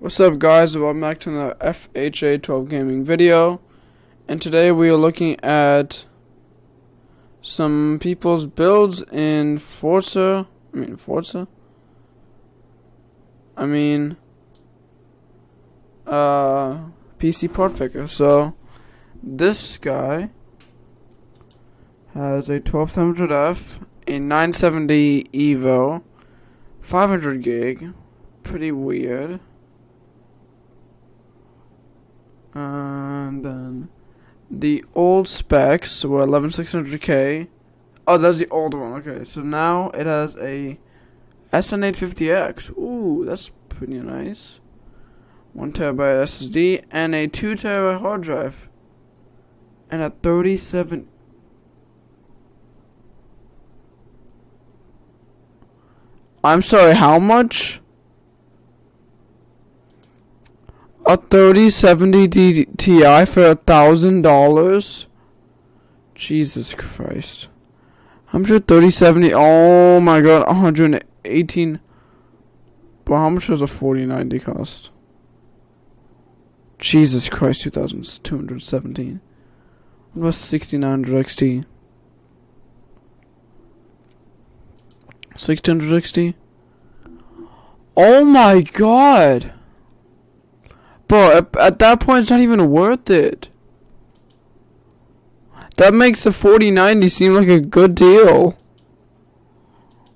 What's up guys, welcome back to the FHA 12 gaming video. And today we are looking at some people's builds in Forza, I mean Forza, I mean uh, PC part picker, so this guy has a 1200F, a 970 Evo, 500 gig, pretty weird. And then the old specs were 11600K. Oh, that's the old one. Okay, so now it has a SN850X. Ooh, that's pretty nice. One terabyte SSD and a two terabyte hard drive, and a 37. I'm sorry, how much? A 3070 D Ti for a thousand dollars? Jesus Christ. I'm sure 3070. Oh my god, 118. But how much does a 4090 cost? Jesus Christ, 2217. What about 6900 XT? 600 XT? Oh my god! Bro, at, at that point, it's not even worth it. That makes the 4090 seem like a good deal.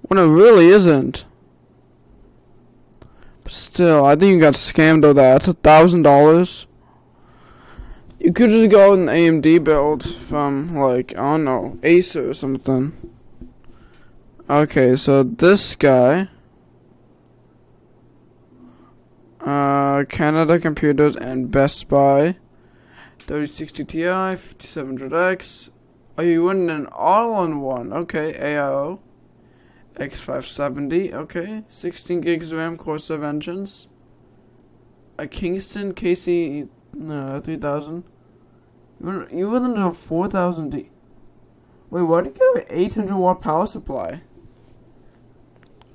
When it really isn't. But still, I think you got scammed of that. a thousand dollars. You could just go an AMD build from like I don't know Acer or something. Okay, so this guy. Uh, Canada Computers and Best Buy. 3060 Ti, 5700X. Are you in an all-in-one? Okay, AIO. X570, okay. 16 gigs RAM, 7 engines. A Kingston KC no, 3000. You wouldn't have 4000 D. Wait, why do you get an 800 watt power supply?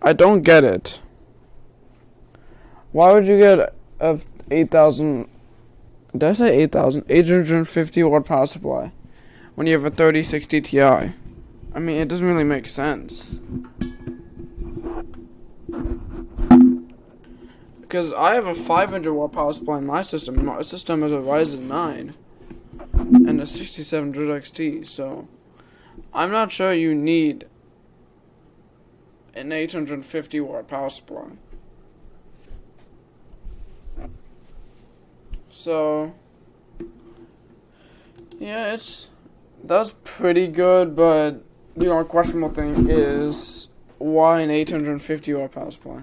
I don't get it. Why would you get a 8000 did I say 8000 850 watt power supply when you have a 3060 Ti? I mean, it doesn't really make sense. Because I have a 500 watt power supply in my system. My system is a Ryzen 9 and a 6700 XT, so I'm not sure you need an 850 watt power supply. So, yeah, it's that's pretty good, but the only questionable thing is why an 850 watt power supply?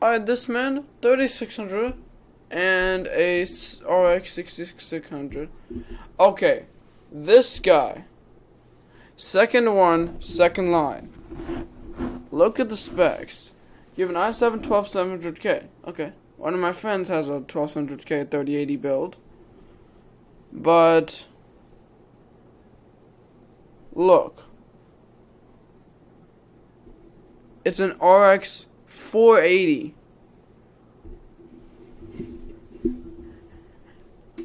Alright, this man, 3600 and a RX 6600. Okay, this guy, second one, second line. Look at the specs. You have an i7 12700K. Okay. One of my friends has a 1200K 3080 build. But look. It's an RX 480.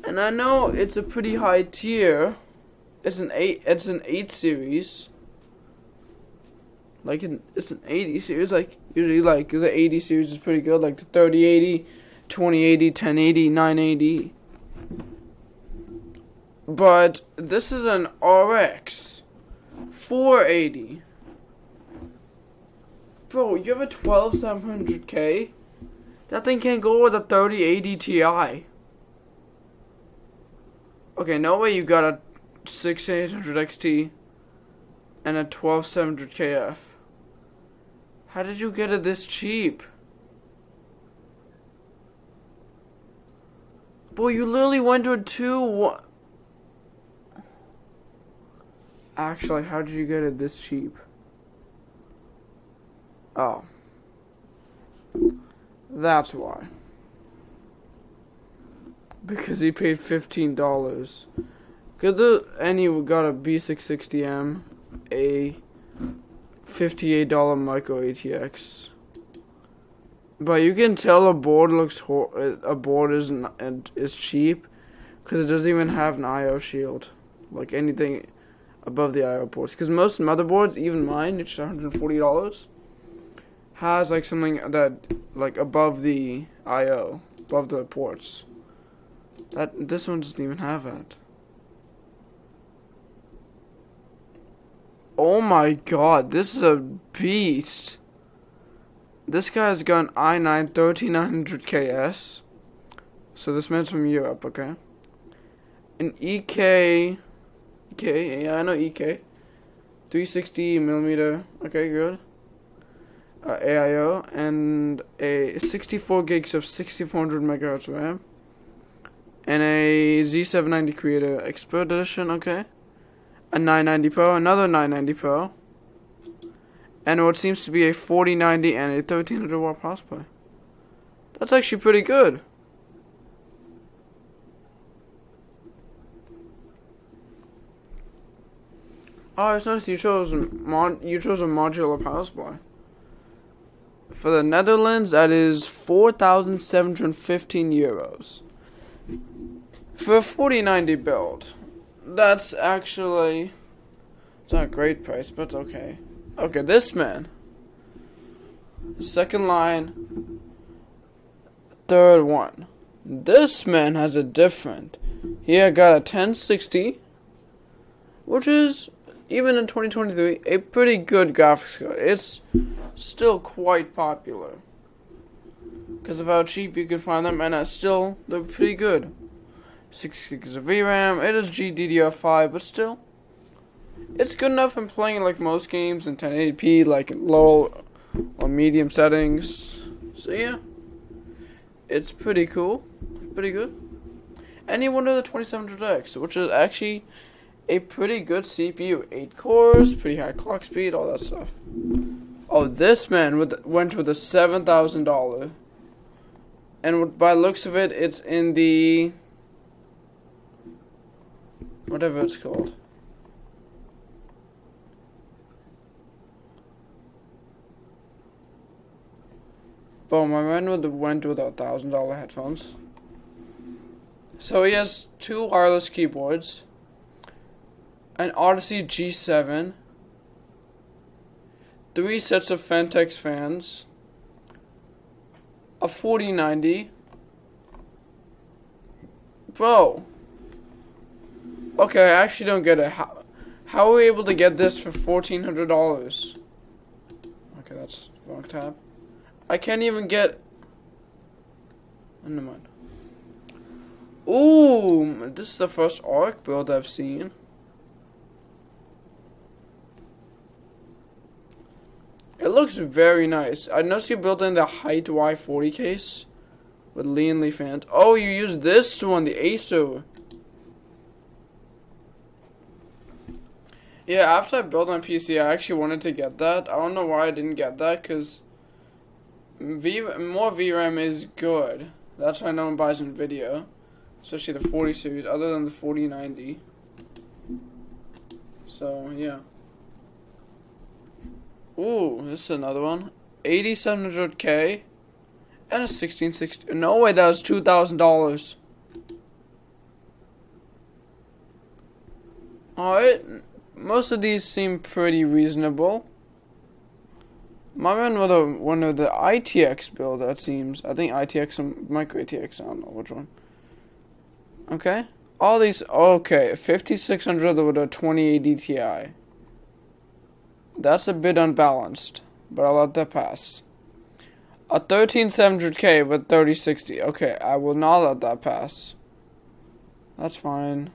And I know it's a pretty high tier. It's an 8 it's an 8 series like an, it's an 80 series like usually like the 80 series is pretty good like the 3080 2080 1080 980 but this is an RX 480 bro you have a 12700K that thing can't go with a 3080 Ti okay no way you got a 6800 XT and a 12700KF how did you get it this cheap? Boy, you literally went to a two. Actually, how did you get it this cheap? Oh. That's why. Because he paid $15. Cause and he got a B660M, a $58 micro ATX But you can tell a board looks hor- uh, a board is n- is cheap because it doesn't even have an I/O shield, like anything above the I/O ports. Because most motherboards, even mine, which is one hundred forty dollars, has like something that like above the I/O, above the ports. That this one doesn't even have that. Oh my god, this is a beast. This guy's got an i9 3900KS. So this man's from Europe, okay? An EK. EK, yeah, I know EK. 360 millimeter, okay, good. Uh, AIO, and a 64 gigs of 6400 megahertz RAM. And a Z790 Creator Expert Edition, okay? A 990 Pro, another 990 Pro and what seems to be a 4090 and a 1300 watt power supply. That's actually pretty good. Oh, it's nice you chose mod you chose a modular power supply. For the Netherlands, that is 4,715 euros. For a 4090 build, that's actually it's not a great price, but okay. Okay, this man. Second line. Third one. This man has a different. He got a 1060, which is, even in 2023, a pretty good graphics card. It's still quite popular. Because of how cheap you can find them, and still, they're pretty good. 6 gigs of VRAM, it is GDDR5, but still, it's good enough in playing like most games in 1080p, like low or medium settings. So yeah, it's pretty cool, pretty good. You wonder the 2700X, which is actually a pretty good CPU, eight cores, pretty high clock speed, all that stuff. Oh, this man with, went with a seven thousand dollar, and by looks of it, it's in the whatever it's called. But my man went with a thousand dollar headphones. So he has two wireless keyboards, an Odyssey G7, three sets of Phanteks fans, a 4090. Bro. Okay, I actually don't get it. How, how are we able to get this for $1,400? Okay, that's wrong tab. I can't even get. Oh, never mind. Ooh, this is the first ARC build I've seen. It looks very nice. I noticed you built in the Hyte Y40 case with Lian Li fans. Oh, you used this one, the Acer. Yeah, after I built my PC, I actually wanted to get that. I don't know why I didn't get that, because V more VRAM is good. That's why no one buys Nvidia, especially the 40 series, other than the 4090. So yeah. Ooh, this is another one. 8700K and a 1660. No way, that was two thousand dollars. Alright, most of these seem pretty reasonable. My man with a, one of the ITX build, that seems. I think ITX and Micro ATX, I don't know which one. Okay. All these, okay, 5600 with a 2080 Ti. That's a bit unbalanced, but I'll let that pass. A 13700K with 3060. Okay, I will not let that pass. That's fine.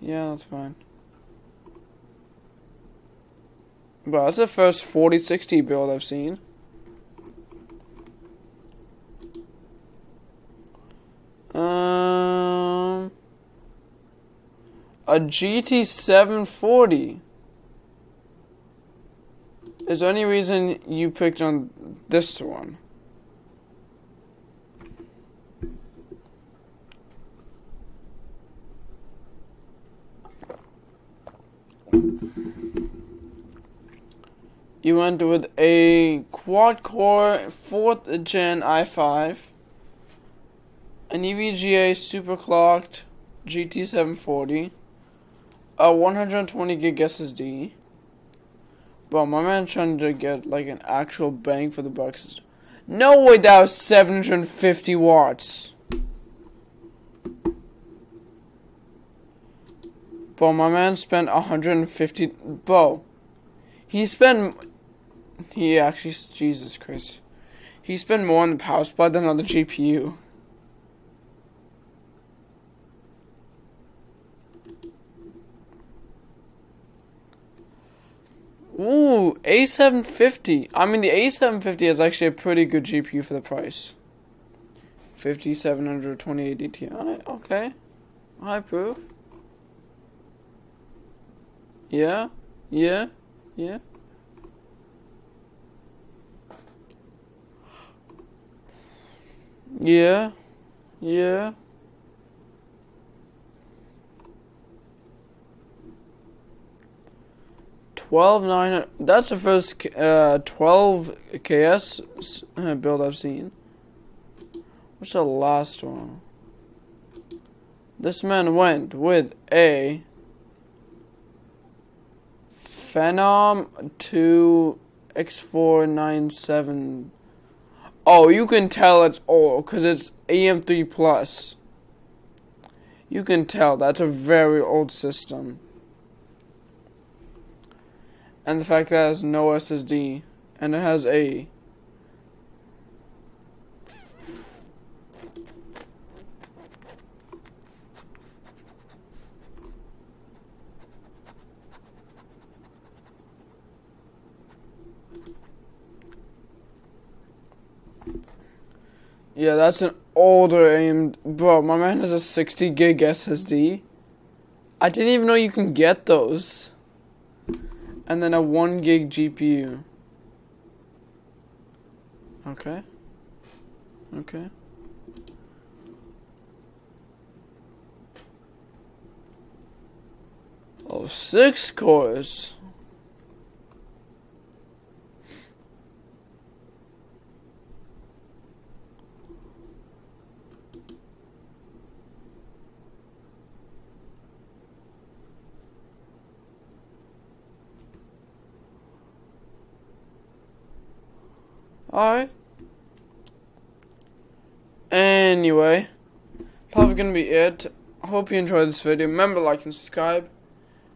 Yeah, that's fine. Bro, that's the first 4060 build I've seen. Um, a GT740. Is there any reason you picked on this one? You went with a quad core 4th gen i5, an EVGA superclocked GT740, a 120 gig SSD. Bro, my man trying to get like an actual bang for the bucks. No way that was 750 watts. Bro, my man spent 150. Bro, he spent. He actually. Jesus Christ. He spent more on the power supply than on the GPU. Ooh, A750. I mean, the A750 is actually a pretty good GPU for the price. 5728 Ti. Okay. High proof. Yeah. Yeah. Yeah. Yeah. Yeah. Twelve nine. That's the first uh, twelve KS uh, build I've seen. What's the last one? This man went with a Phenom 2 X497. Oh, you can tell it's old because it's AM3 Plus. You can tell that's a very old system. And the fact that it has no SSD and it has a Yeah, that's an older AMD. Bro, my man has a 60 gig SSD. I didn't even know you can get those. And then a 1 gig GPU. Okay. Okay. Oh, six cores. Alright. Anyway, probably gonna be it. Hope you enjoyed this video. Remember, like and subscribe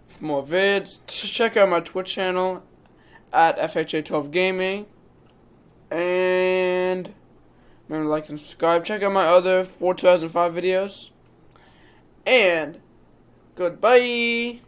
for more vids. Check out my Twitch channel at FHA12 Gaming. And remember, like and subscribe. Check out my other 4 2005 videos. And goodbye.